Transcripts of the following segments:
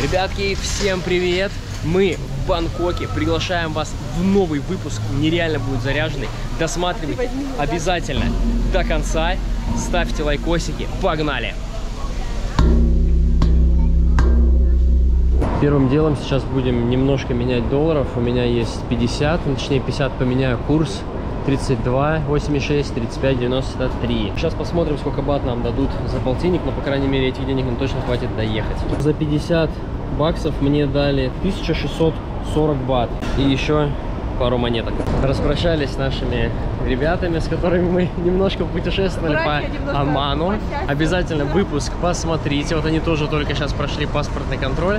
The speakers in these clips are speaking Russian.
Ребятки, всем привет! Мы в Бангкоке. Приглашаем вас в новый выпуск. Нереально будет заряженный. Досматривайте обязательно до конца. Ставьте лайкосики. Погнали! Первым делом сейчас будем немножко менять долларов. У меня есть 50, ну, точнее 50 поменяю курс. 32, 86, 35, 93. Сейчас посмотрим, сколько бат нам дадут за полтинник, но, по крайней мере, этих денег нам точно хватит доехать. За 50 баксов мне дали 1640 бат. И еще пару монеток. Распрощались с нашими ребятами, с которыми мы немножко путешествовали Братья по немножко по счастью. Обязательно выпуск посмотрите. Вот они тоже только сейчас прошли паспортный контроль.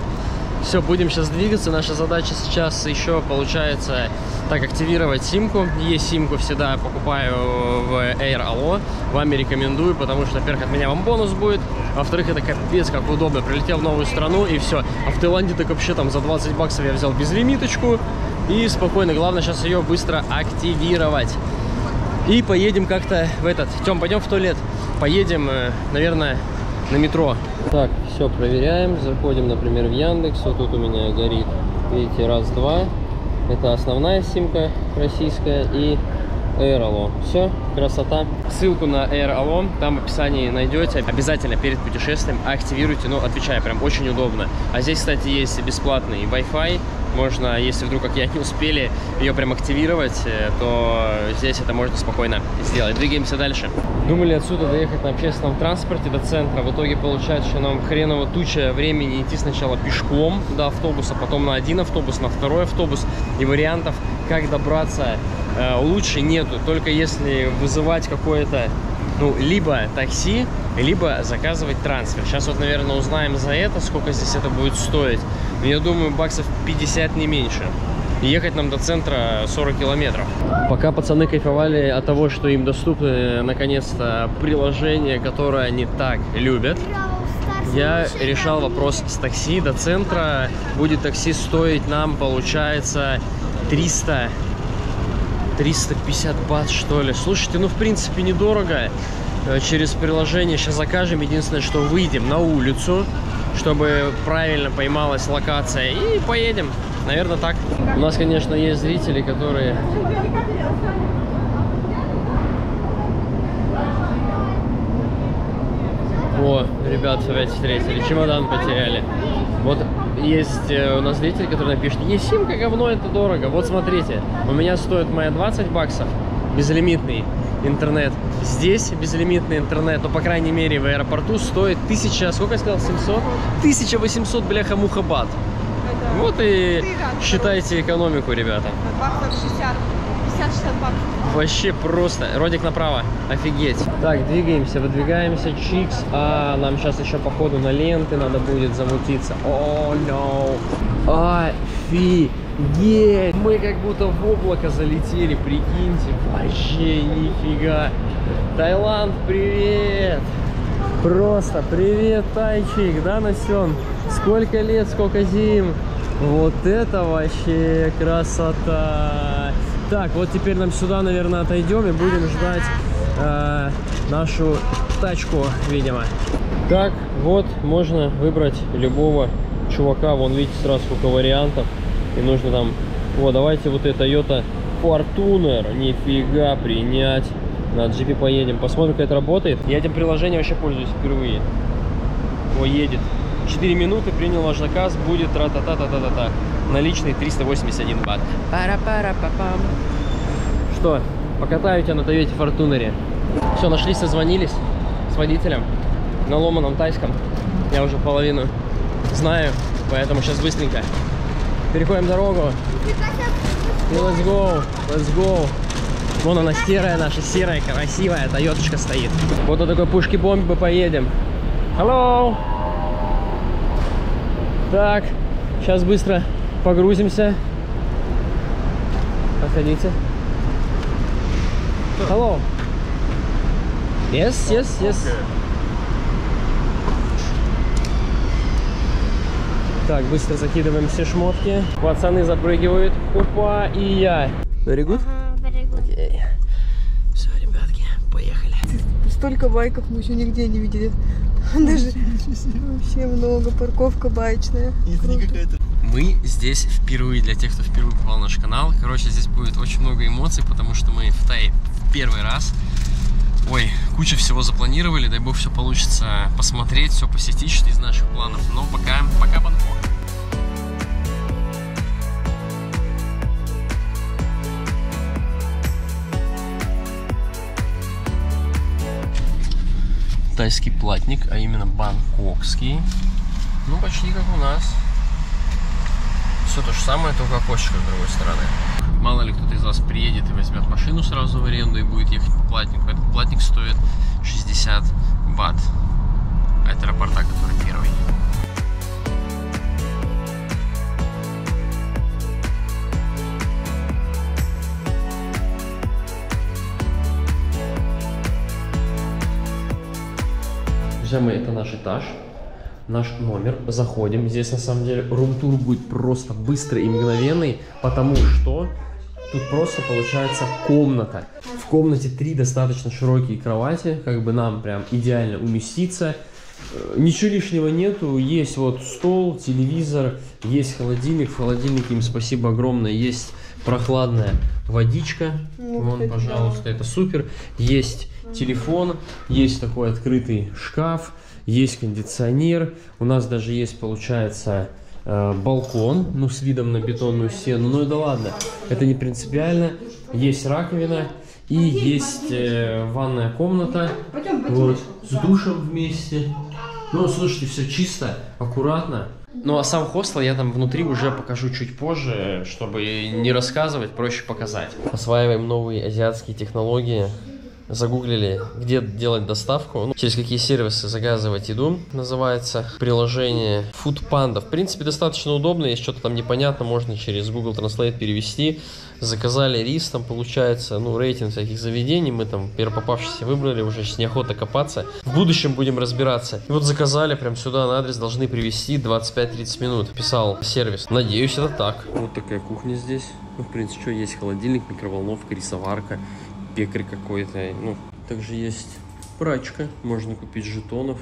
Все, будем сейчас двигаться. Наша задача сейчас еще получается так активировать симку. Есть симку всегда покупаю в Air Allo. Вам рекомендую, потому что, во-первых, от меня вам бонус будет. Во-вторых, это капец как удобно. Прилетел в новую страну и все. А в Таиланде так вообще там за 20 баксов я взял безлимиточку. И спокойно. Главное сейчас ее быстро активировать. И поедем как-то в этот. Тем, пойдем в туалет. Поедем, э, наверное, на метро. Так, все проверяем. Заходим, например, в Яндекс. Вот тут у меня горит, видите, раз, два. Это основная симка российская и AirAllo. Все, красота. Ссылку на AirAllo там в описании найдете. Обязательно перед путешествием активируйте. Ну, отвечаю, прям очень удобно. А здесь, кстати, есть бесплатный Wi-Fi. Можно, если вдруг, как я, не успели ее прям активировать, э, то здесь это можно спокойно сделать. Двигаемся дальше. Думали отсюда доехать на общественном транспорте до центра. В итоге получается, что нам хреново туча времени идти сначала пешком до автобуса, потом на один автобус, на второй автобус. И вариантов, как добраться э, лучше нету. Только если вызывать какое-то ну, либо такси, либо заказывать трансфер. Сейчас вот, наверное, узнаем за это, сколько здесь это будет стоить. Я думаю, баксов 50 не меньше. Ехать нам до центра 40 километров. Пока пацаны кайфовали от того, что им доступны наконец-то приложения, которые они так любят, я решал вопрос с такси до центра. Будет такси стоить нам, получается, 300 350 бат, что ли. Слушайте, ну, в принципе, недорого. Э, Через приложение сейчас закажем. Единственное, что выйдем на улицу, чтобы правильно поймалась локация. И поедем. Наверное, так. У нас, конечно, есть зрители, которые... О, ребят опять встретили. Чемодан потеряли. Вот есть э, у нас зритель, который напишет, есть симка, говно, это дорого. Вот смотрите, у меня стоит моя 20 баксов, безлимитный интернет. Здесь безлимитный интернет, ну, по крайней мере, в аэропорту стоит 1000, сколько я сказал, 700? 1800, бляха-муха, бат. Вот и считайте экономику, ребята. Баксов 60, 50-60 баксов. Вообще просто. Родик направо. Офигеть. Так, двигаемся, выдвигаемся. Чикс. А, нам сейчас еще походу на ленты надо будет замутиться. О, no. Офигеть. Мы как будто в облако залетели, прикиньте. Вообще нифига. Таиланд, привет. Просто привет, Тайчик, да, Насен? Сколько лет, сколько зим. Вот это вообще красота. Так, вот теперь нам сюда, наверное, отойдем и будем ждать э, нашу тачку, видимо. Так, вот можно выбрать любого чувака. Вон, видите, сразу сколько вариантов. И нужно там... Вот, давайте вот это Toyota Fortuner. Нифига, принять. На джипе поедем. Посмотрим, как это работает. Я этим приложением вообще пользуюсь впервые. О, едет. 4 минуты, принял ваш заказ, будет тра-та-та-та-та-та-та. Наличный 381 бат. Пара-пара-па-пам. Что, покатаю тебя на Тойоте Фортунере. Все, нашлись, созвонились с водителем на ломаном тайском. Я уже половину знаю, поэтому сейчас быстренько переходим дорогу. И let's go, let's go. Вон она серая наша, серая, красивая Тойоточка стоит. Вот до такой пушки-бомбы поедем. Hello! Так, сейчас быстро погрузимся. Подходите. Hello. Yes, yes, yes. Так, быстро закидываем все шмотки. Пацаны запрыгивают. Опа, и я. Very good? Окей. Все, ребятки, поехали. Столько байков мы еще нигде не видели. Даже вообще много. Парковка баечная. Мы здесь впервые, для тех, кто впервые попал на наш канал. Короче, здесь будет очень много эмоций, потому что мы в Тае первый раз. Ой, куча всего запланировали, дай бог все получится посмотреть, все посетить, что из наших планов. Но пока, пока Бангкок. Тайский платник, а именно бангкокский. Ну, почти как у нас. Все то же самое, только окошечко с другой стороны. Мало ли кто-то из вас приедет и возьмет машину сразу в аренду и будет ехать по платнику. Этот платник стоит 60 бат. От аэропорта, который первый. Друзья мои, это наш этаж, наш номер. Заходим. Здесь на самом деле рум-тур будет просто быстрый и мгновенный, потому что тут просто получается комната. В комнате три достаточно широкие кровати, как бы нам прям идеально уместиться. Э, Ничего лишнего нету, есть вот стол, телевизор, есть холодильник, в холодильнике им спасибо огромное, есть прохладная водичка, Ну, вон, пожалуйста, это супер, есть телефон, есть такой открытый шкаф, есть кондиционер, у нас даже есть, получается, э, балкон, ну, с видом на бетонную стену, ну, да ладно, это не принципиально, есть раковина и есть э, ванная комната, вот, с душем вместе. Ну, слушайте, все чисто, аккуратно. Ну, а сам хостел я там внутри уже покажу чуть позже, чтобы не рассказывать, проще показать. Осваиваем новые азиатские технологии. Загуглили, где делать доставку, ну, через какие сервисы заказывать еду, называется приложение Food Panda. В принципе, достаточно удобно, если что-то там непонятно, можно через Google Translate перевести. Заказали рис, там получается, ну, рейтинг всяких заведений, мы там первопопавшиеся выбрали, уже сейчас неохота копаться. В будущем будем разбираться. И вот заказали, прям сюда на адрес должны привезти 25-30 минут, писал сервис. Надеюсь, это так. Вот такая кухня здесь. Ну, в принципе, что есть холодильник, микроволновка, рисоварка, пекарь какой-то. Ну, также есть прачка, можно купить жетонов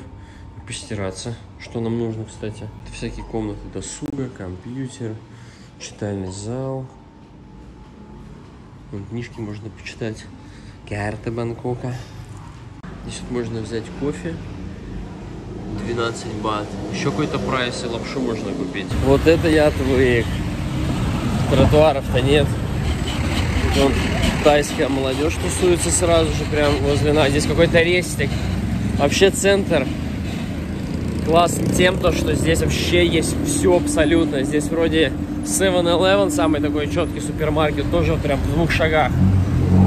и постираться. Что нам нужно, кстати? Это всякие комнаты досуга, компьютер, читальный зал. Вон книжки можно почитать. Карта Бангкока. Здесь вот можно взять кофе. 12 бат. Еще какой-то прайс и лапшу можно купить. Вот это я отвык. Тротуаров-то нет. Вон тайская молодежь тусуется сразу же прям возле нас. Здесь какой-то рестик. Вообще центр класс тем, то, что здесь вообще есть все абсолютно. Здесь вроде 7-Eleven, самый такой четкий супермаркет, тоже вот прям в двух шагах.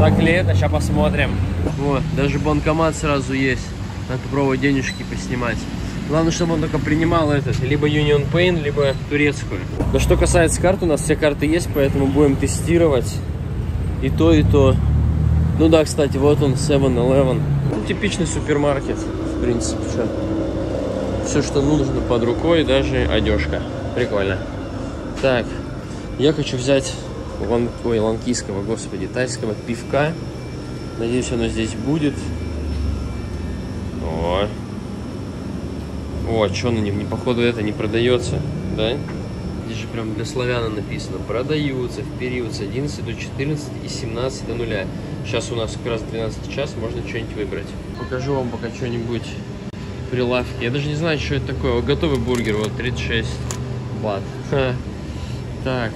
Так ли это? Сейчас посмотрим. Вот, даже банкомат сразу есть. Надо попробовать денежки поснимать. Главное, чтобы он только принимал этот, либо Union Pay, либо турецкую. Но что касается карт, у нас все карты есть, поэтому будем тестировать и то, и то. Ну да, кстати, вот он, 7-Eleven. Ну, типичный супермаркет, в принципе, что. Все, что нужно под рукой, даже одежка. Прикольно. Так, я хочу взять лан... Ой, ланкийского, господи, тайского пивка. Надеюсь, оно здесь будет. О. О, что на нем? Не походу это не продается, да? Здесь же прям для славяна написано. Продаются в период с 11 до 14 и 17 до 0. Сейчас у нас как раз 12 час, можно что-нибудь выбрать. Покажу вам пока что-нибудь прилавки. Я даже не знаю, что это такое. Вот готовый бургер, вот 36 бат. Ха. Так,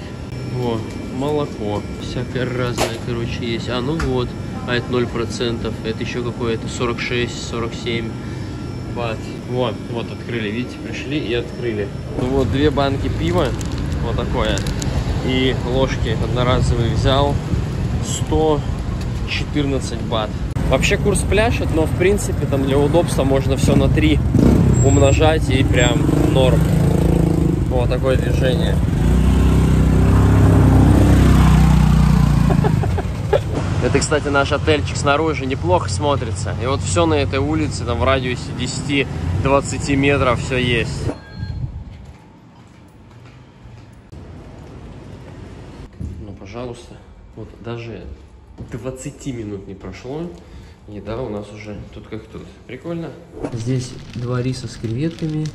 вот, молоко. Всякое разное, короче, есть. А, ну вот, а это 0%. Это еще какое-то 46, 47 бат. Вот, вот, открыли, видите, пришли и открыли. Ну вот, две банки пива, вот такое. И ложки одноразовые взял. 114 бат. Вообще курс пляшет, но в принципе там для удобства можно все на 3 умножать и прям норм. Вот такое движение. Это, кстати, наш отельчик снаружи неплохо смотрится. И вот все на этой улице, там в радиусе 10-20 метров все есть. Ну, пожалуйста. Вот даже 20 минут не прошло. еда у нас уже тут как тут. Прикольно. Здесь два риса с креветками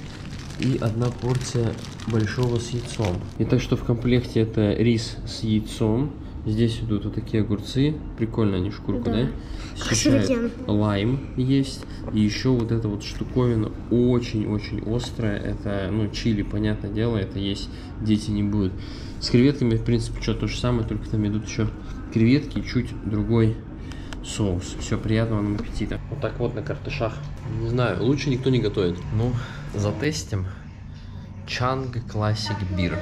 и одна порция большого с яйцом. И так что в комплекте это рис с яйцом. Здесь идут вот такие огурцы. Прикольно они шкурку, да? Да. Сейчас лайм есть. И еще вот эта вот штуковина очень-очень острая. Это, ну, чили, понятное дело, это есть дети не будут. С креветками, в принципе, что то же самое, только там идут еще креветки и чуть другой соус. Все, приятного нам аппетита. Вот так вот на картышах. Не знаю, лучше никто не готовит. Ну, затестим. Чанг Classic Beer.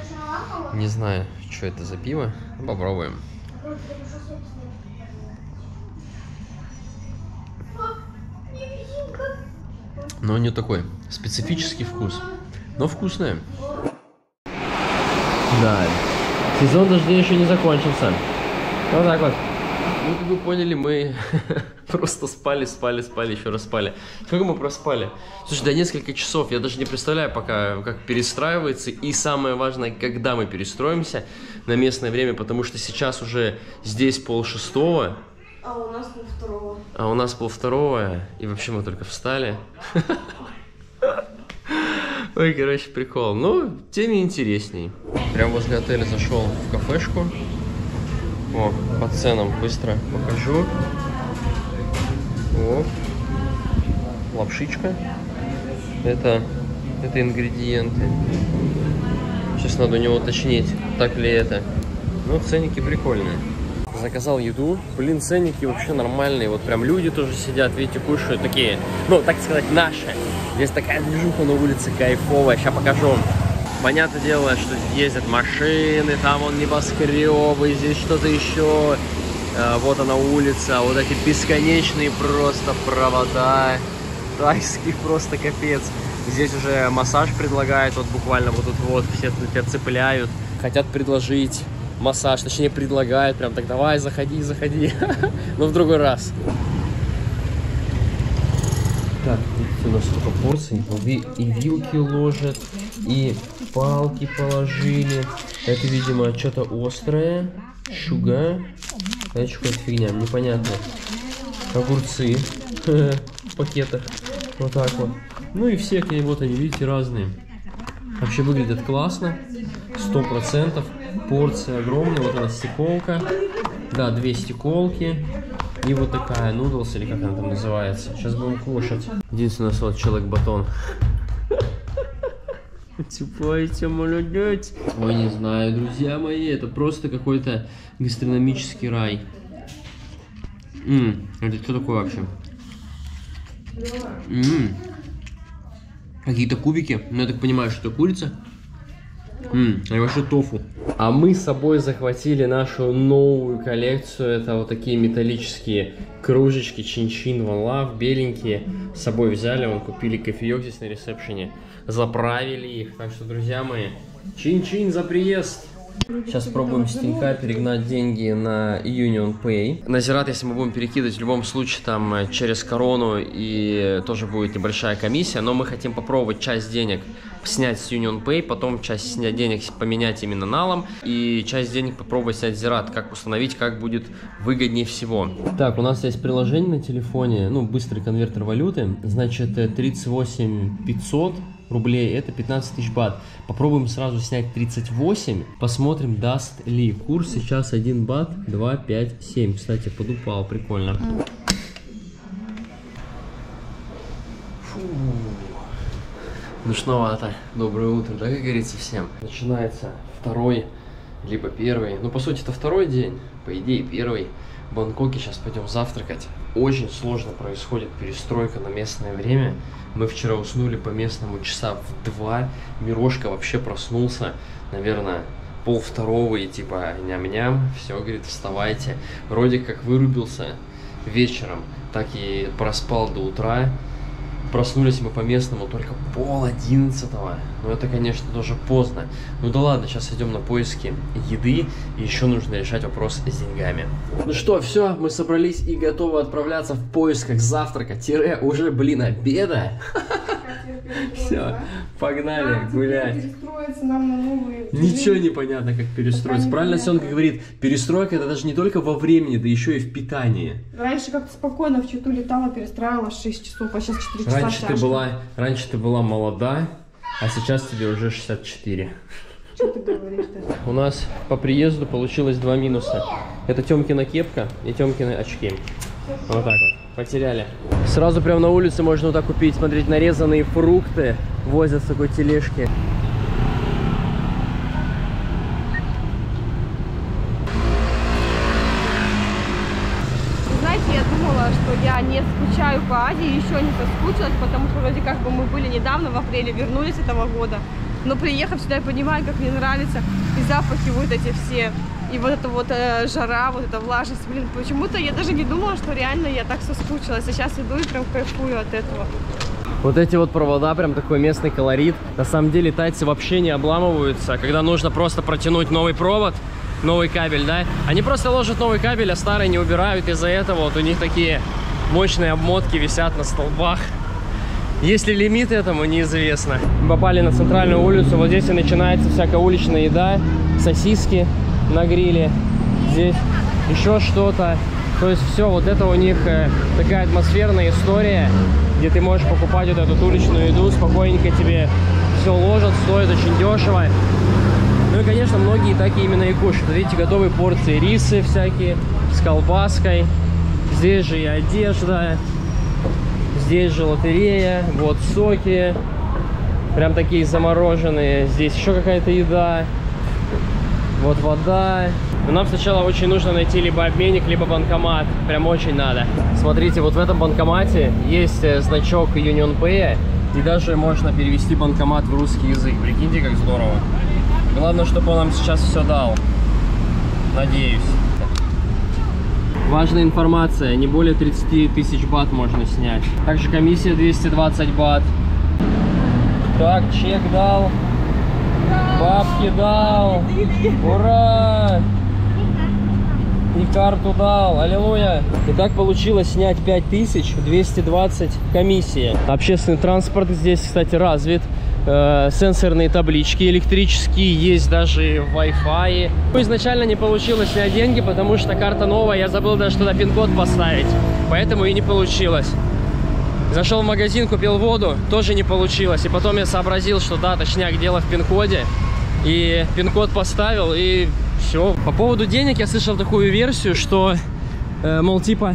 Не знаю, что это за пиво. Ну, Попробуем. Но не такой специфический вкус. Но вкусное. Да. Сезон дождей еще не закончился. Вот так вот. Ну, как вы поняли, мы просто спали, спали, спали, еще раз спали. Сколько мы проспали? Слушай, да несколько часов. Я даже не представляю пока, как перестраивается. И самое важное, когда мы перестроимся на местное время, потому что сейчас уже здесь пол шестого, А у нас пол второго. а у нас пол второго, и вообще мы только встали. Ой, короче, прикол. Ну, тем и интересней. Прям возле отеля зашел в кафешку. О, по ценам быстро покажу. О, лапшичка. Это, это ингредиенты. Сейчас надо у него уточнить, так ли это. Ну, ценники прикольные. Заказал еду. Блин, ценники вообще нормальные. Вот прям люди тоже сидят, видите, кушают такие, ну, так сказать, наши. Здесь такая движуха на улице кайфовая. Сейчас покажу вам. Понятное дело, что ездят машины, там он небоскребы, здесь что-то еще. Э, Вот она улица, вот эти бесконечные просто провода. Тайских просто капец. Здесь уже массаж предлагают, вот буквально вот тут вот, все тебя цепляют. Хотят предложить массаж, точнее предлагают, прям так давай, заходи, заходи. Но в другой раз. Так, видите, у нас сколько порций. И вилки ложат, и палки положили. Это, видимо, что-то острое. Шуга. Это что какая-то фигня, непонятно. Огурцы в пакетах. Вот так вот. Ну и все, вот они, видите, разные. Вообще выглядят классно. Сто процентов. Порция огромная. Вот она стеколка. Да, две стеколки. И вот такая нудлс, или как она там называется. Сейчас будем кушать. Единственное, вот человек-батон. Типайте, молодец. Ой, не знаю, друзья мои, это просто какой-то гастрономический рай. М, это что такое вообще? М, Какие-то кубики. Ну, я так понимаю, что это курица. М, и вообще тофу. А мы с собой захватили нашу новую коллекцию. Это вот такие металлические кружечки чин-чин One Love, беленькие. С собой взяли, вон купили кофеек здесь на ресепшене. Заправили их. Так что, друзья мои, чин-чин за приезд! Сейчас пробуем с Тинька перегнать деньги на Union Pay. На Зират, если мы будем перекидывать, в любом случае там э, через корону и тоже будет небольшая комиссия, но мы хотим попробовать часть денег снять с Union Pay, потом часть снять денег поменять именно налом и часть денег попробовать снять Зират, как установить, как будет выгоднее всего. Так, у нас есть приложение на телефоне, ну, быстрый конвертер валюты, значит, э, 38 500 рублей, это 15 тысяч бат. Попробуем сразу снять 38, посмотрим, даст ли. Курс сейчас 1 бат 2,57. Кстати, подупал, прикольно. Фу. Душновато. Доброе утро, да, как говорится, всем. Начинается второй, либо первый. Ну, по сути, это второй день. По идее, первый. В Бангкоке сейчас пойдем завтракать. Очень сложно происходит перестройка на местное время. Мы вчера уснули по местному часа в два. Мирошка вообще проснулся, наверное, пол второго и типа ням-ням. Все, говорит, вставайте. Вроде как вырубился вечером, так и проспал до утра. Проснулись мы по-местному только пол одиннадцатого. Но это, конечно, тоже поздно. Ну да ладно, сейчас идем на поиски еды. И еще нужно решать вопрос с деньгами. Ну что, все, мы собрались и готовы отправляться в поисках завтрака. Тире уже, блин, обеда. Все, погнали гулять. Ничего не понятно, как перестроиться. Правильно. Сенка говорит, перестройка это даже не только во времени, да еще и в питании. Раньше как-то спокойно в Читу летала, перестраивалась 6 часов, а сейчас 4 часа Раньше ты была, раньше ты была молода, а сейчас тебе уже 64. Что ты говоришь-то? У нас по приезду получилось два минуса. Это Темкина кепка и Темкины очки. Вот так вот. Потеряли. Сразу прямо на улице можно вот так купить, смотреть, нарезанные фрукты. Возят с такой тележки. Знаете, я думала, что я не скучаю по Азии, еще не соскучилась, потому что вроде как бы мы были недавно, в апреле, вернулись этого года. Но приехав сюда, я понимаю, как мне нравится и запахи вот эти все, и вот эта вот э, жара, вот эта влажность. Блин, почему-то я даже не думала, что реально я так соскучилась. А сейчас иду и прям кайфую от этого. Вот эти вот провода, прям такой местный колорит. На самом деле тайцы вообще не обламываются, когда нужно просто протянуть новый провод, новый кабель, да. Они просто ложат новый кабель, а старый не убирают. Из-за этого вот у них такие мощные обмотки висят на столбах. Есть ли лимит этому, неизвестно. Попали на центральную улицу. Вот здесь и начинается всякая уличная еда. Сосиски на гриле. Здесь еще что-то. То есть все, вот это у них э, такая атмосферная история, где ты можешь покупать вот эту уличную еду, спокойненько тебе все ложат, стоит очень дешево. Ну и, конечно, многие так и именно и кушают. Видите, готовые порции рисы всякие с колбаской. Здесь же и одежда. Здесь же лотерея, вот соки, прям такие замороженные. Здесь еще какая-то еда, вот вода. Но нам сначала очень нужно найти либо обменник, либо банкомат. Прям очень надо. Смотрите, вот в этом банкомате есть э, значок Union Pay. И даже можно перевести банкомат в русский язык. Прикиньте, как здорово. Главное, чтобы он нам сейчас все дал. Надеюсь. Важная информация, не более 30 тысяч бат можно снять. Также комиссия 220 бат. Так, чек дал. Бабки дал. Ура! И карту дал. Аллилуйя. И так получилось снять 5220 комиссия. Общественный транспорт здесь, кстати, развит. Э, сенсорные таблички электрические, есть даже Wi-Fi. Ну, Изначально не получилось снять деньги, потому что карта новая, я забыл даже туда пин-код поставить. Поэтому и не получилось. Зашел в магазин, купил воду, тоже не получилось. И потом я сообразил, что да, точняк, дело в пин-коде. И пин-код поставил, и все. По поводу денег я слышал такую версию, что, э, мол, типа,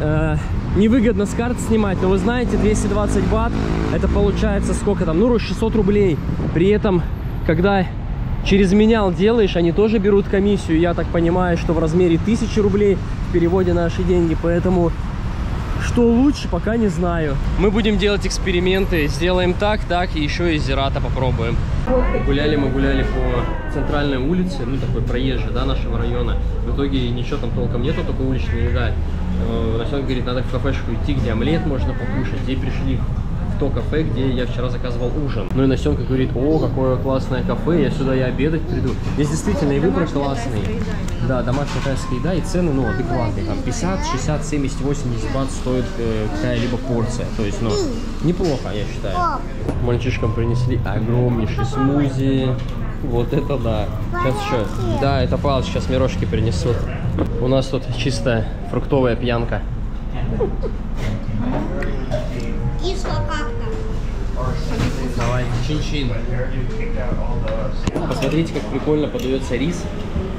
э, невыгодно с карт снимать. Но вы знаете, 220 бат, это получается сколько там? Ну, 600 рублей. При этом, когда через менял делаешь, они тоже берут комиссию. Я так понимаю, что в размере 1000 рублей в переводе наши деньги. Поэтому что лучше, пока не знаю. Мы будем делать эксперименты. Сделаем так, так и еще и зерата попробуем. Гуляли мы гуляли по центральной улице, ну такой проезжей, да, нашего района. В итоге ничего там толком нету, только уличная еда. Э, Насен говорит, надо в кафешку идти, где омлет можно покушать. И пришли то кафе, где я вчера заказывал ужин. Ну и Насенка говорит, о, какое классное кафе, я сюда и обедать приду. Здесь действительно и выбор классный. Да, домашняя тайская еда и цены, ну, адекватные. Там 50, 60, 70, 80 бат стоит э, какая-либо порция. То есть, ну, неплохо, я считаю. Мальчишкам принесли огромнейший смузи. Вот это да. Сейчас еще. Да, это Павел сейчас мирошки принесут. У нас тут чистая фруктовая пьянка. Кисло как-то. Давай, чин-чин. Посмотрите, как прикольно подается рис.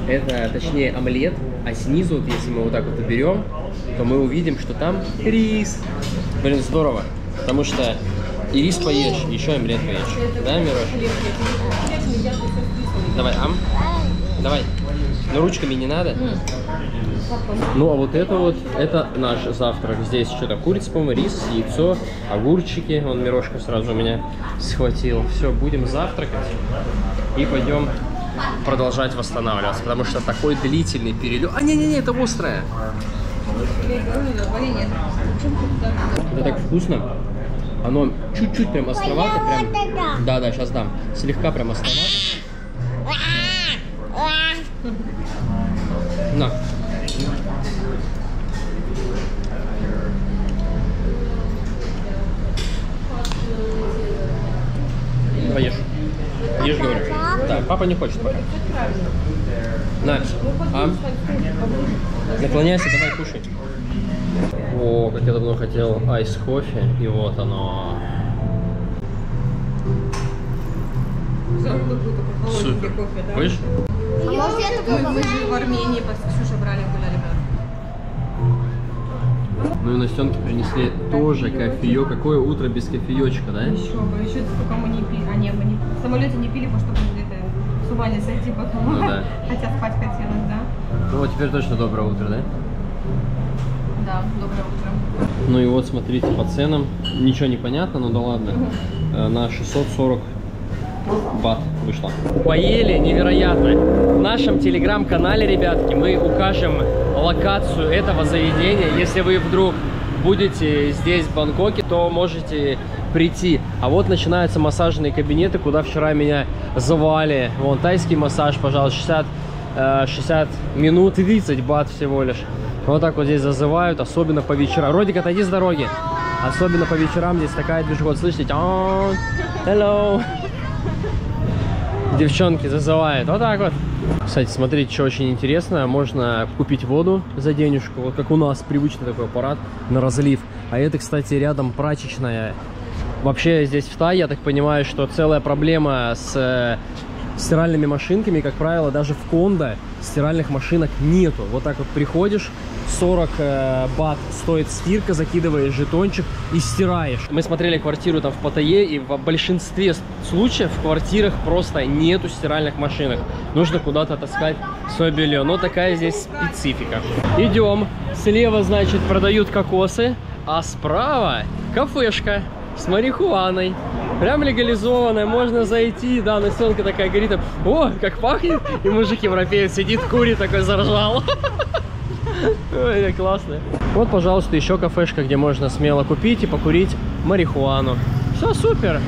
Это, точнее, омлет, а снизу, вот если мы вот так вот уберем, то мы увидим, что там рис. Блин, здорово, потому что и рис поешь, еще омлет поешь. Да, Мирош? Давай, ам. Давай. Но ручками не надо. Ну, а вот это вот, это наш завтрак. Здесь что-то курица, по-моему, рис, яйцо, огурчики. Он Мирошка сразу у меня схватил. Все, будем завтракать и пойдем продолжать восстанавливаться, потому что такой длительный перелет. А, не-не-не, это острое. Это так вкусно. Оно чуть-чуть прям островато, прям. Да, да, сейчас дам. Слегка прям островато. На. Давай ешь. Ешь, говорю. Так, папа не хочет пока. На, а? Наклоняйся, давай кушай. О, как я давно хотел айс кофе, и вот оно. Супер. Будешь? А может я такой мы, мы же в Армении Ксюша Ну и Настенке принесли тоже кофеек. Какое утро без кофеечка, да? Еще бы, еще сколько мы не пили. А нет, мы не, в самолете не пили, потому что мы это, с ума не сойти потом. Ну да. Хотя спать хотелось, да? Ну вот теперь точно доброе утро, да? Да, доброе утро. Ну и вот смотрите по ценам. Ничего не понятно, но да ладно. Э, На 640 бат вышло. Поели невероятно. В нашем телеграм-канале, ребятки, мы укажем локацию этого заведения. Если вы вдруг будете здесь, в Бангкоке, то можете прийти. А вот начинаются массажные кабинеты, куда вчера меня звали. Вон тайский массаж, пожалуйста, 60, э, 60 минут, 30 бат всего лишь. Вот так вот здесь зазывают, особенно по вечерам. Родик, отойди с дороги. Особенно по вечерам здесь такая движуха. Слышите? «А, Hello. Девчонки зазывают. Вот так вот. Кстати, смотрите, что очень интересно. Можно купить воду за денежку. Вот как у нас привычный такой аппарат на разлив. А это, кстати, рядом прачечная. Вообще здесь в Тай, я так понимаю, что целая проблема с э, стиральными машинками. Как правило, даже в Кондо стиральных машинок нету. Вот так вот приходишь, 40 э, бат стоит стирка, закидываешь жетончик и стираешь. Мы смотрели квартиру там в Паттайе, и в большинстве случаев в квартирах просто нету стиральных машинок. Нужно куда-то таскать свое белье. Но такая здесь специфика. Идем. Слева, значит, продают кокосы, а справа кафешка с марихуаной. Прям легализованная, можно зайти, да, Настенка такая говорит, о, как пахнет, и мужик европеец сидит, курит, такой заржал. Ой, классно. Вот, пожалуйста, еще кафешка, где можно смело купить и покурить марихуану. Все супер.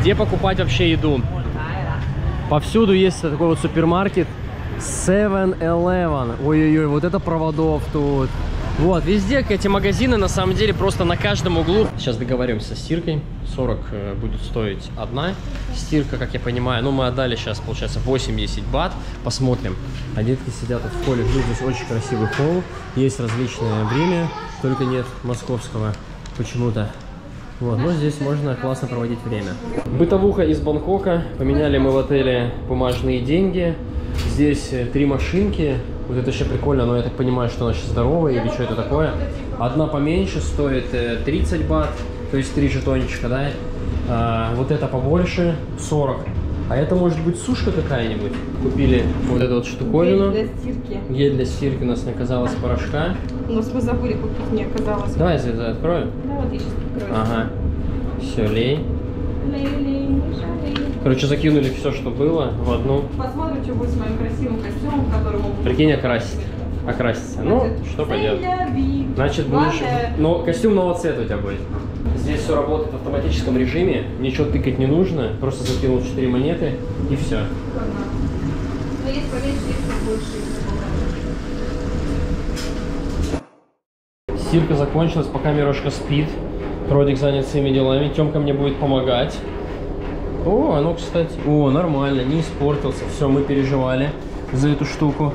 Где покупать вообще еду? Повсюду есть такой вот супермаркет 7-Eleven. Ой-ой-ой, вот это проводов тут. Вот, везде эти магазины, на самом деле, просто на каждом углу. Сейчас договоримся с стиркой. 40 э, будет стоить одна стирка, как я понимаю. Ну, мы отдали сейчас, получается, 80 бат. Посмотрим. А детки сидят в холле. Здесь очень красивый холл. Есть различное время, только нет московского почему-то. Вот, но здесь можно классно проводить время. Бытовуха из Бангкока. Поменяли мы в отеле бумажные деньги. Здесь э, три машинки. Вот это еще прикольно, но я так понимаю, что она сейчас здоровая или что это такое. Одна поменьше стоит э, 30 бат, то есть три жетончика, да. А, вот это побольше 40. А это может быть сушка какая-нибудь. Купили вот эту вот штуковину. Для стирки. Гель для стирки у нас не оказалось порошка. У нас мы забыли купить, не оказалось. Давай я за- открою. Да, вот я сейчас открою. Ага. Все, лей. Лей-лей, Миша, лей. Короче, закинули все, что было в одну. Посмотрим, что будет с моим красивым костюмом, который мы. Прикинь, окрасить. Окраситься. Ну, что. Селяби. Значит, будешь... Но костюм нового цвета у тебя будет. Здесь все работает в автоматическом режиме. Ничего тыкать не нужно. Просто закинул 4 монеты и все. ага. Но есть поменьше, есть побольше. Стирка закончилась, пока Мирошка спит. Родик занят своими делами. Темка мне будет помогать. О, ну, кстати. О, нормально, не испортился. Все, мы переживали за эту штуку.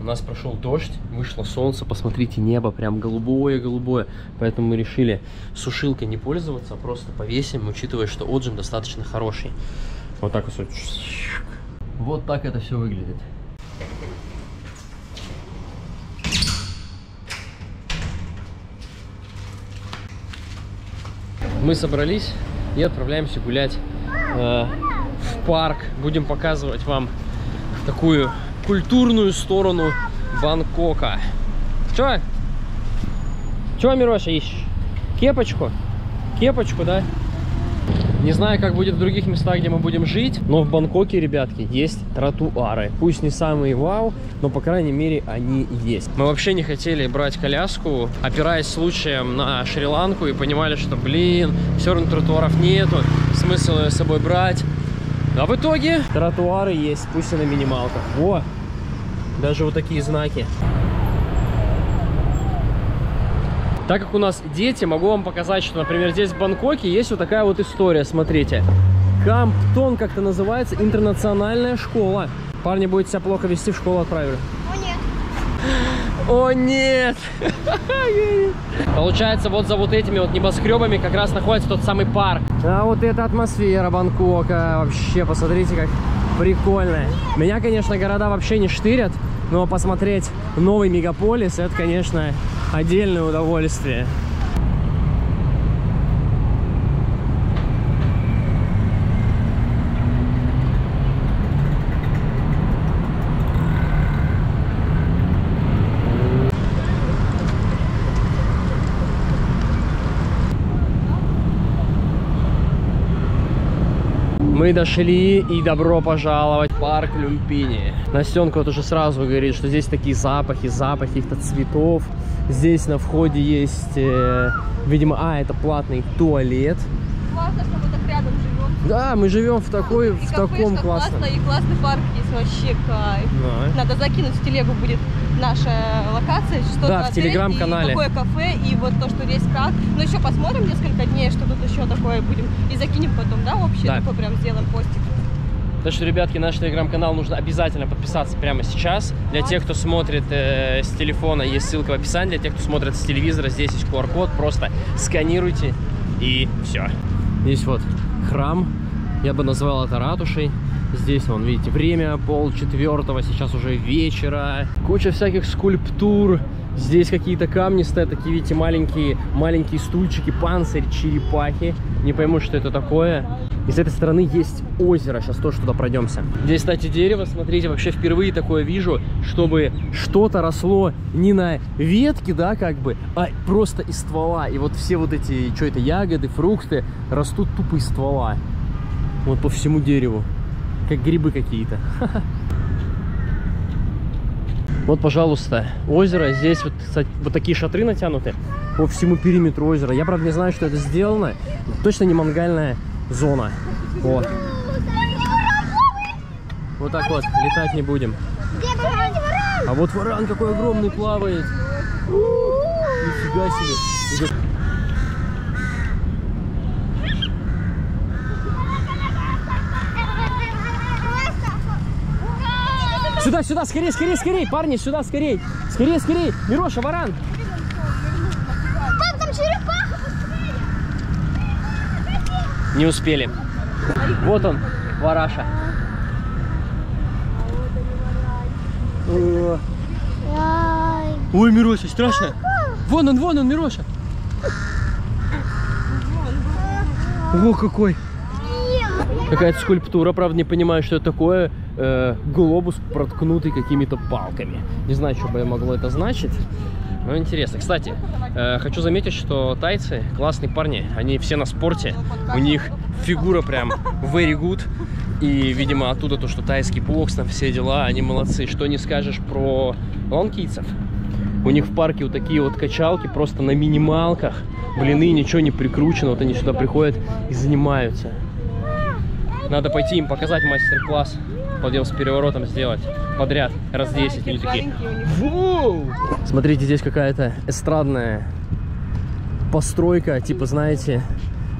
У нас прошел дождь, вышло солнце, посмотрите, небо прям голубое-голубое. Поэтому мы решили сушилкой не пользоваться, а просто повесим, учитывая, что отжим достаточно хороший. Вот так вот. Вот так это все выглядит. Мы собрались и отправляемся гулять э, в парк. Будем показывать вам такую культурную сторону Бангкока. Чё? Чё, Мироша, ищешь? Кепочку? Кепочку, да? Не знаю, как будет в других местах, где мы будем жить, но в Бангкоке, ребятки, есть тротуары. Пусть не самые вау, но, по крайней мере, они есть. Мы вообще не хотели брать коляску, опираясь случаем на Шри-Ланку и понимали, что, блин, все равно тротуаров нету, смысл ее с собой брать. А в итоге тротуары есть, пусть и на минималках. Во! Даже вот такие знаки. Так как у нас дети, могу вам показать, что, например, здесь в Бангкоке есть вот такая вот история, смотрите. Камптон как-то называется, интернациональная школа. Парни будет себя плохо вести, в школу отправили. О, нет. О нет! Получается, вот за вот этими вот небоскребами как раз находится тот самый парк. А вот эта атмосфера Бангкока, вообще, посмотрите, как прикольно. Меня, конечно, города вообще не штырят, но посмотреть новый мегаполис, это, конечно, отдельное удовольствие. Мы дошли и добро пожаловать в парк Люмпини. Настенка вот уже сразу говорит, что здесь такие запахи, запахи каких-то цветов. Здесь на входе есть, э, видимо, а, это платный туалет. Классно, что мы так рядом живем. Да, мы живем в такой, И в кафешка таком классном. классно, и классный парк есть, вообще кайф. Да. Надо закинуть в телегу будет наша локация, что Да, в телеграм-канале. Какое кафе, и вот то, что весь парк. Но еще посмотрим несколько дней, что тут еще такое будем. И закинем потом, да, общий Да. такой прям сделаем постик. Так что, ребятки, наш телеграм-канал нужно обязательно подписаться прямо сейчас. Для тех, кто смотрит э, с телефона, есть ссылка в описании. Для тех, кто смотрит с телевизора, здесь есть QR-код. Просто сканируйте и все. Здесь вот храм. Я бы назвал это ратушей. Здесь, вон, видите, время пол четвертого, сейчас уже вечера. Куча всяких скульптур. Здесь какие-то камни стоят, такие, видите, маленькие, маленькие стульчики, панцирь, черепахи. Не пойму, что это такое. И с этой стороны есть озеро. Сейчас тоже туда пройдемся. Здесь, кстати, дерево. Смотрите, вообще впервые такое вижу, чтобы что-то росло не на ветке, да, как бы, а просто из ствола. И вот все вот эти, что это, ягоды, фрукты растут тупо из ствола. Вот по всему дереву. Как грибы какие-то. Вот, пожалуйста, озеро. Здесь вот, кстати, вот такие шатры натянуты по всему периметру озера. Я, правда, не знаю, что это сделано. Точно не мангальная зона. Вот. Вот так вот, летать не будем. А вот варан какой огромный плавает. Нифига себе. Сюда, сюда, скорее, скорее, скорее, парни, сюда, скорее. Скорее, скорее. Мироша, варан. Пап, там черепаха! Не успели. Вот он, вараша. Ой, Мироша, страшно. Вон он, вон он, Мироша. О, какой. Какая-то скульптура, правда, не понимаю, что это такое. Э, глобус, проткнутый какими-то палками. Не знаю, что бы могло это значить. Но интересно. Кстати, э, хочу заметить, что тайцы классные парни. Они все на спорте. У них фигура прям very good. И, видимо, оттуда то, что тайский бокс, там все дела, они молодцы. Что не скажешь про ланкийцев? У них в парке вот такие вот качалки, просто на минималках. Блины, ничего не прикручено. Вот они сюда приходят и занимаются. Надо пойти им показать мастер-класс. Подъем с переворотом сделать подряд, раз 10. Они такие! Смотрите, здесь какая-то эстрадная постройка, типа, знаете,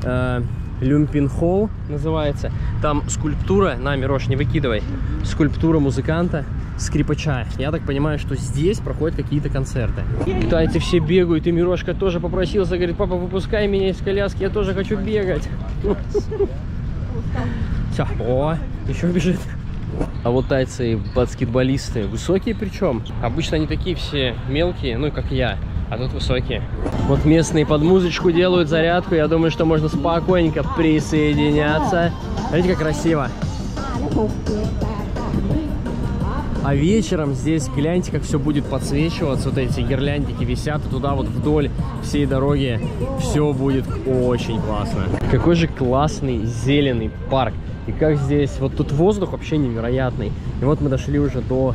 э, Люмпин Холл называется. Там скульптура, на, Мирош, не выкидывай, скульптура музыканта, скрипача. Я так понимаю, что здесь проходят какие-то концерты. Тайцы все бегают, и Мирошка тоже попросился, говорит, папа, выпускай меня из коляски, я тоже хочу бегать. Все, о, еще бежит. А вот тайцы баскетболисты высокие причем. Обычно они такие все мелкие, ну как я, а тут высокие. Вот местные под музычку делают зарядку. Я думаю, что можно спокойненько присоединяться. Смотрите, как красиво. А вечером здесь, гляньте, как все будет подсвечиваться. Вот эти гирляндики висят, туда вот вдоль всей дороги все будет очень классно. Какой же классный зеленый парк. И как здесь, вот тут воздух вообще невероятный. И вот мы дошли уже до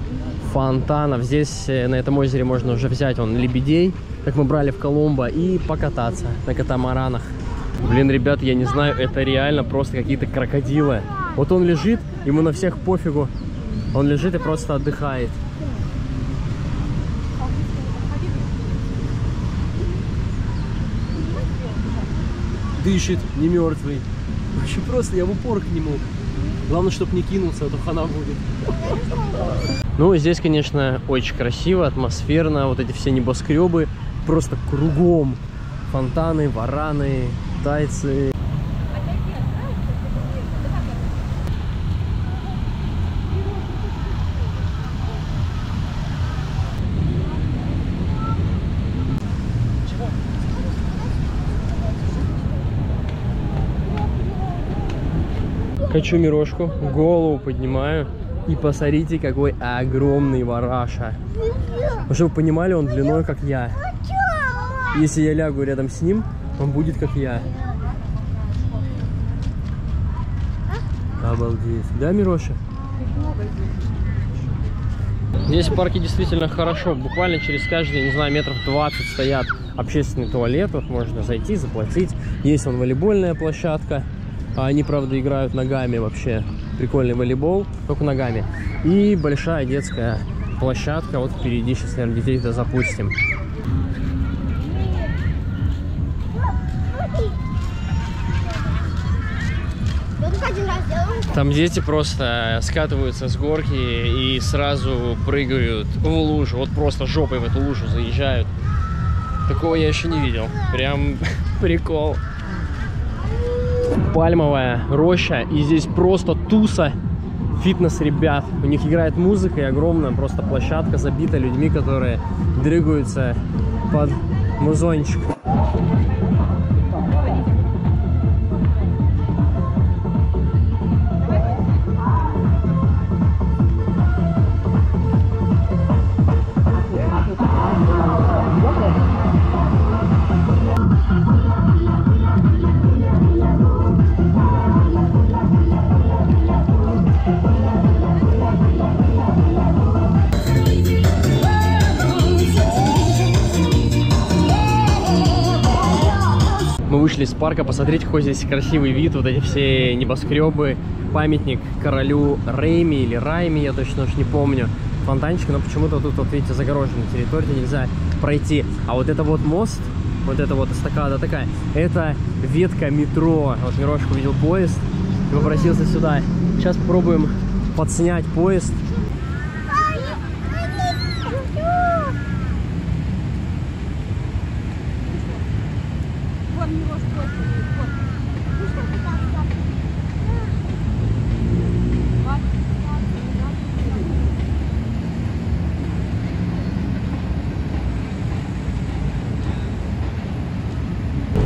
фонтанов. Здесь э, на этом озере можно уже взять вон лебедей, как мы брали в Коломбо, и покататься на катамаранах. Блин, ребят, я не знаю, это реально просто какие-то крокодилы. Вот он лежит, ему на всех пофигу. Он лежит и просто отдыхает. Дышит, не мертвый. Вообще просто я в упор к нему. Главное, чтобы не кинулся, а то хана будет. Ну, здесь, конечно, очень красиво, атмосферно. Вот эти все небоскребы просто кругом. Фонтаны, вараны, тайцы. Хочу мирошку, голову поднимаю. И посмотрите, какой огромный вараша. Чтобы вы понимали, он длиной, как я. Если я лягу рядом с ним, он будет как я. Обалдеть. Да, Мироша? Здесь в парке действительно хорошо. Буквально через каждые, не знаю, метров 20 стоят общественный туалет. Вот можно зайти, заплатить. Есть вон волейбольная площадка. А Они, правда, играют ногами вообще. Прикольный волейбол, только ногами. И большая детская площадка. Вот впереди сейчас, наверное, детей-то запустим. Там дети просто скатываются с горки и сразу прыгают в лужу. Вот просто жопой в эту лужу заезжают. Такого я еще не видел. Прям прикол. Пальмовая роща. И здесь просто туса фитнес ребят. У них играет музыка и огромная просто площадка забита людьми, которые дрыгаются под музончик. Парка, посмотреть, какой здесь красивый вид, вот эти все небоскребы, памятник королю Рейми или Райми, я точно уж не помню, фонтанчик, но почему-то тут, вот видите, загороженная территория, нельзя пройти. А вот это вот мост, вот это вот эстакада такая, это ветка метро. Вот Мирошка увидел поезд и попросился сюда. Сейчас попробуем подснять поезд. Вон его сколько есть, вот. В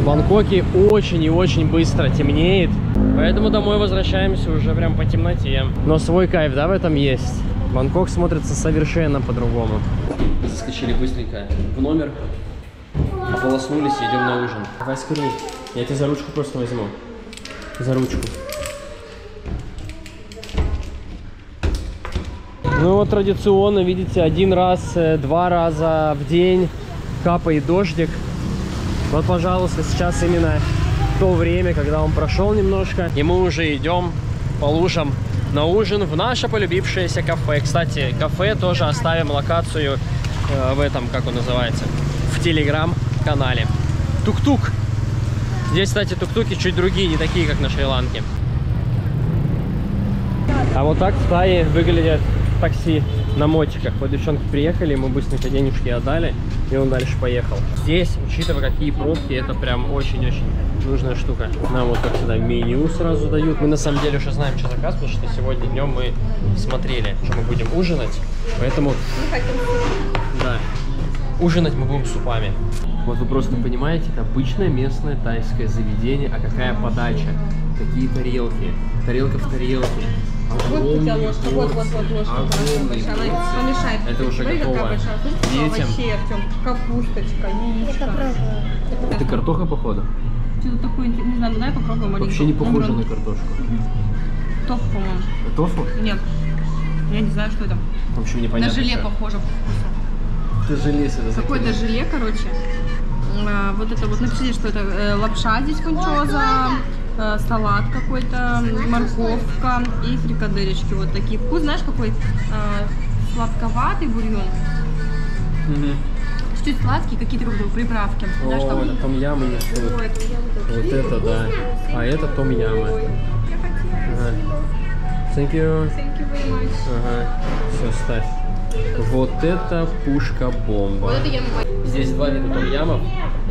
Бангкоке очень и очень быстро темнеет, поэтому домой возвращаемся уже прям по темноте. Но свой кайф, да, в этом есть. Бангкок смотрится совершенно по-другому. Заскочили быстренько в номер, ополоснулись идем на ужин. Давай скорей, я тебя за ручку просто возьму. За ручку. Ну вот традиционно, видите, один раз, э, два раза в день капает дождик. Вот, пожалуйста, сейчас именно то время, когда он прошел немножко, и мы уже идем по лужам на ужин в наше полюбившееся кафе. Кстати, кафе тоже оставим локацию э, в этом, как он называется, в телеграм-канале. Тук-тук. Здесь, кстати, тук-туки чуть другие, не такие, как на Шри-Ланке. А вот так в Тае выглядят такси на мотиках. Вот девчонки приехали, ему быстренько денежки отдали, и он дальше поехал. Здесь, учитывая какие пробки, это прям очень-очень нужная штука. Нам вот как всегда меню сразу дают. Мы на самом деле уже знаем, что заказ, потому что сегодня днем мы смотрели, что мы будем ужинать. Поэтому, да, ужинать мы будем супами. Вот вы просто понимаете, это обычное местное тайское заведение, а какая подача, какие тарелки, тарелка в тарелке, Вот у тебя ложка, вот, вот, вот ложка хорошая, Огромный большая, она помешает. Это уже Смотри, какая большая. Детям. овощей, Артем, капусточка, яичко. Это. Это картоха, походу? Что-то такое, не знаю, ну давай попробуем маленько. Вообще не похоже на картошку. Тофу, по-моему. Тофу? Нет. Я не знаю, что это. В общем, непонятно. на желе что. похоже по вкусу. Ты желе сюда Какое-то желе, короче. А, вот это вот, напишите, что это э, лапша здесь фунчоза, э, салат какой-то, морковка и фрикадеречки вот такие. Вкус, знаешь, какой э, сладковатый бульон. Мгм. Чуть-чуть сладкий, какие-то как бы приправки. Знаешь, О, там... это том ямы я вот Вот это да. А это том ямы. Я хотела. Thank you. Thank you very much. Ага. Все, ставь. Вот это пушка-бомба. Вот это я Здесь два вида том ямов.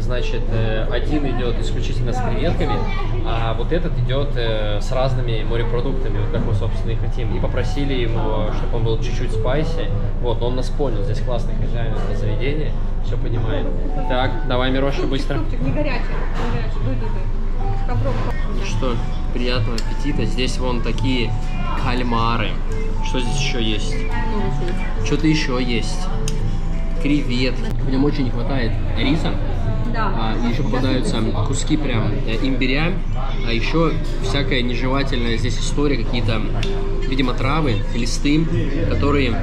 Значит, э, один идет исключительно с креветками, а вот этот идет э, с разными морепродуктами, вот как мы, собственно, и хотим. И попросили его, чтобы он был чуть-чуть спайси. Вот, но он нас понял. Здесь классный хозяин этого заведения. Все понимает. Так, давай, Мироша, быстро. Супчик, не горячий, не горячий. Дуй, дуй, дуй. Попробуй. Ну Что, приятного аппетита. Здесь вон такие кальмары. Что здесь еще есть? Ну. Что-то еще есть. Креветки. В нем очень не хватает риса. Да. А, и еще попадаются куски прям э, имбиря, а еще всякая нежелательная здесь история, какие-то, видимо, травы, листы, которые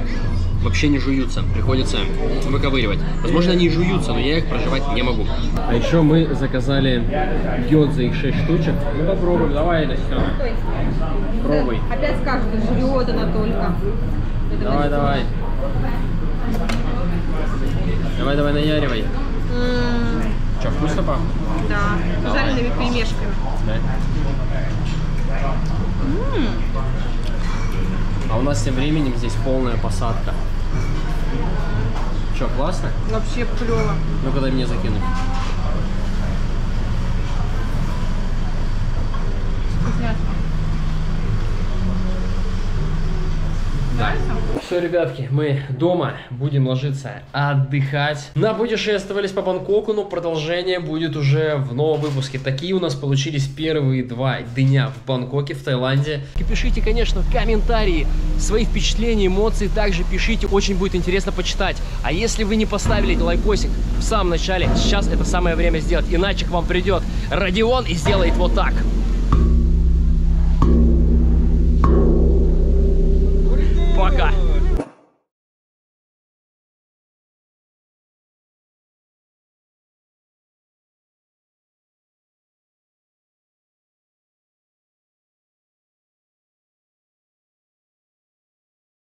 вообще не жуются, приходится выковыривать. Возможно, они и жуются, но я их проживать не могу. А еще мы заказали гёдза, их 6 штучек. Ну попробуем, давай, это все. Пробуй. Опять скажут, жрет она только. Это Давай, давай. Давай, давай, наяривай. М, Че, вкусно пахнет? Да, Давай. жареными пельмешками. Да. А у нас тем временем здесь полная посадка. Че, классно? Вообще клево. Ну, когда мне закинуть. все, ребятки, мы дома будем ложиться отдыхать. На Напутешествовались по Бангкоку, но продолжение будет уже в новом выпуске. Такие у нас получились первые два дня в Бангкоке, в Таиланде. И пишите, конечно, комментарии, свои впечатления, эмоции также пишите, очень будет интересно почитать. А если вы не поставили лайкосик в самом начале, сейчас это самое время сделать, иначе к вам придет Родион и сделает вот так. Пока!